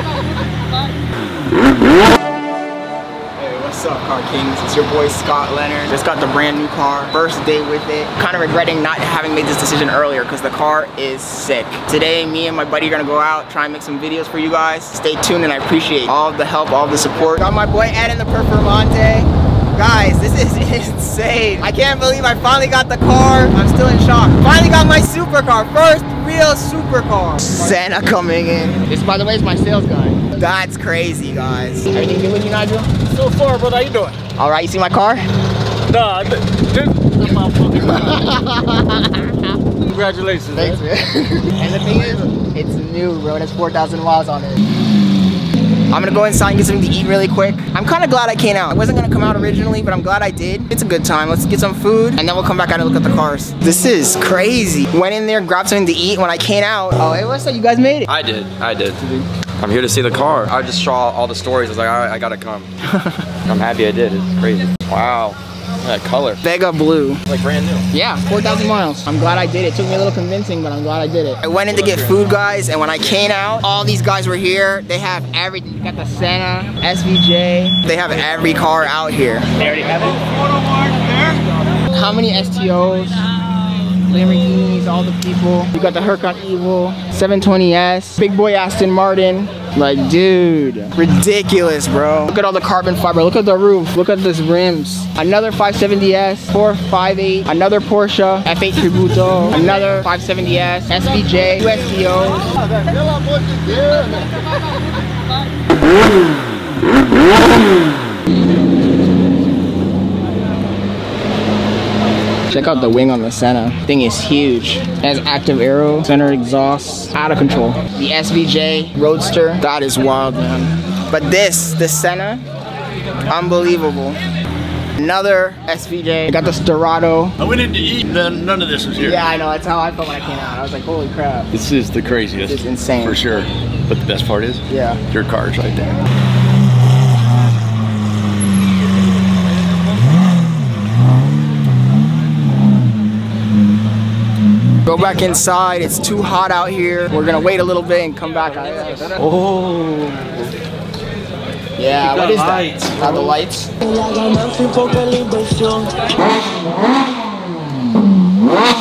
Hey, what's up, Car Kings? It's your boy Scott Leonard. Just got the brand new car, first day with it. Kind of regretting not having made this decision earlier because the car is sick. Today, me and my buddy are gonna go out, try and make some videos for you guys. Stay tuned and I appreciate all the help, all the support. Got my boy Ed in the Performante. Guys, this is insane. I can't believe I finally got the car. I'm still in shock. Finally got my supercar. First real supercar. Senna coming in. This, by the way, is my sales guy. That's crazy, guys. Everything good with you, Nigel? So far, brother, how you doing? All right, you see my car? Nah, th- this this my fucking Congratulations, Thanks, man. man. and the thing is, it's new, bro. It has 4,000 miles on it. I'm gonna go inside and get something to eat really quick. I'm kind of glad I came out. I wasn't gonna come out originally, but I'm glad I did. It's a good time. Let's get some food, and then we'll come back out and look at the cars. This is crazy. Went in there, grabbed something to eat. When I came out, oh, hey, what's up? You guys made it. I did. I did. I'm here to see the car. I just saw all the stories. I was like, all right, I gotta come. I'm happy I did. It's crazy. Wow. That color. Vega Blue. Like brand new. Yeah, 4,000 miles. I'm glad I did it. Took me a little convincing, but I'm glad I did it. I went in to get food, guys, and when I came out, all these guys were here. They have everything. You got the Senna, SVJ. They have every car out here. They already have it? How many STOs? Lamborghinis, all the people. You got the Huracan Evo, 720S, big boy Aston Martin. Like, dude, ridiculous, bro. Look at all the carbon fiber. Look at the roof. Look at this rims. Another 570S, 458, another Porsche, F8 Tributo, another 570S, SVJ, two Check out the wing on the Senna. Thing is huge. It has active aero, center exhaust, out of control. The SVJ Roadster, that is wild, man. But this, the Senna, unbelievable. Another SVJ. I got the Storado. I went in to eat, then none of this was here. Yeah, I know. That's how I felt when I came out. I was like, holy crap. This is the craziest. This is insane. For sure. But the best part is, Yeah. your car's right there. Go back inside. It's too hot out here. We're gonna wait a little bit and come back. Oh. Yeah, what is that? lights, Ah, the lights.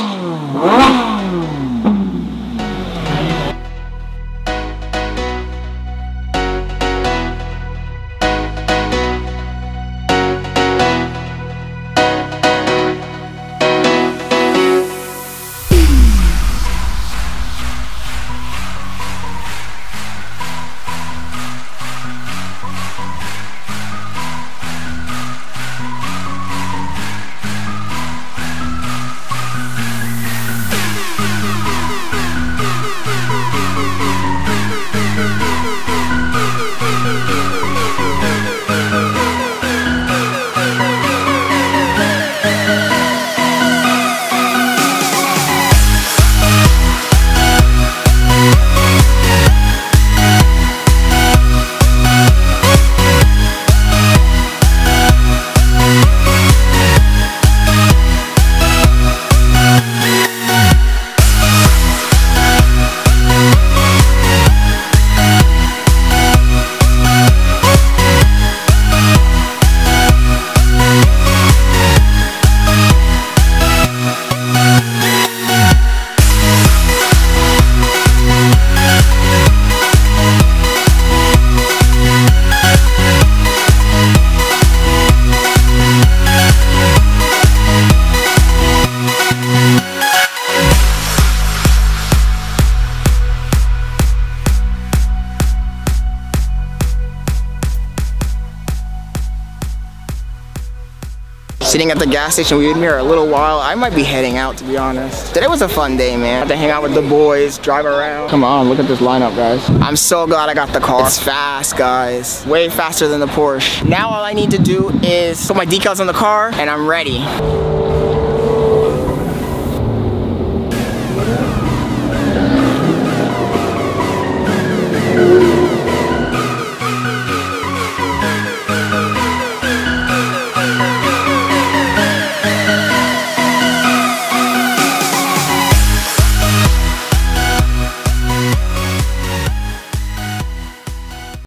Sitting at the gas station, we've been here a little while. I might be heading out, to be honest. Today was a fun day, man. Got to hang out with the boys, drive around. Come on, look at this lineup, guys. I'm so glad I got the car. It's fast, guys. Way faster than the Porsche. Now all I need to do is put my decals on the car, and I'm ready.